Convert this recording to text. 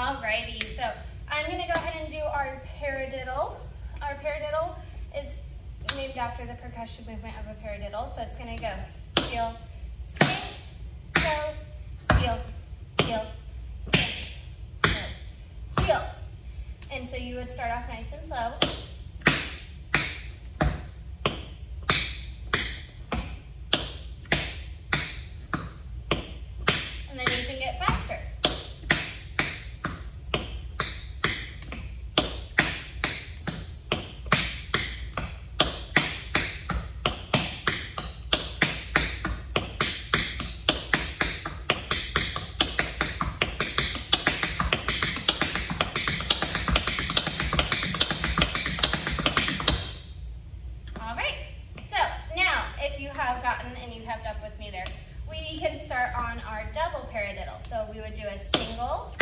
Alrighty, so I'm gonna go ahead and do our paradiddle. Our paradiddle is named after the percussion movement of a paradiddle. So it's gonna go feel, spin, go, feel, feel, spin, go, feel. And so you would start off nice and slow. And then you can get faster. You have gotten and you have up with me there, we can start on our double paradiddle. So we would do a single